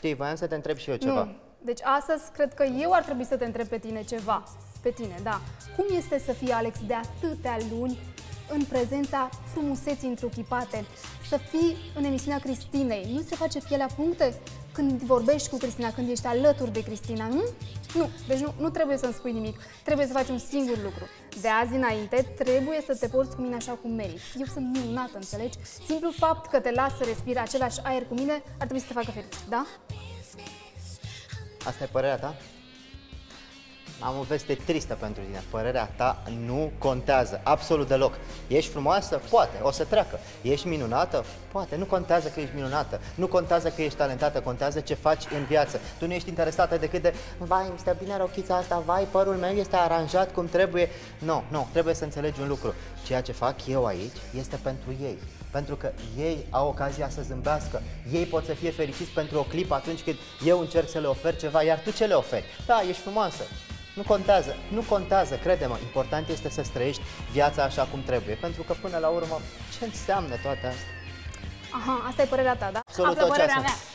Știi, voiam să te întreb și eu ceva. Nu. Deci astăzi cred că eu ar trebui să te întreb pe tine ceva. Pe tine, da. Cum este să fii, Alex, de atâtea luni în prezența frumuseții întruchipate? Să fii în emisiunea Cristinei. Nu se face pielea puncte când vorbești cu Cristina, când ești alături de Cristina, nu? Nu. Deci nu, nu trebuie să-mi spui nimic. Trebuie să faci un singur lucru. De azi înainte trebuie să te porți cu mine așa cum meriți. Eu sunt minunată, înțelegi? Simplu fapt că te las să respiri același aer cu mine ar trebui să te facă fericit, da? Asta e părerea ta? Am o veste tristă pentru tine. Părerea ta nu contează absolut deloc. Ești frumoasă? Poate, o să treacă. Ești minunată? Poate, nu contează că ești minunată. Nu contează că ești talentată, contează ce faci în viață. Tu nu ești interesată decât de, vai, îmi stă bine rochița asta, vai, părul meu este aranjat cum trebuie. Nu, nu, trebuie să înțelegi un lucru. Ceea ce fac eu aici este pentru ei. Pentru că ei au ocazia să zâmbească. Ei pot să fie fericiți pentru o clipă atunci când eu încerc să le ofer ceva, iar tu ce le oferi? Da, ești frumoasă, nu contează, nu contează, crede-mă, important este să trăiești viața așa cum trebuie, pentru că până la urmă, ce înseamnă toate astea? Aha, asta e părerea ta, da? Absolut Află tot ce părerea asta. mea.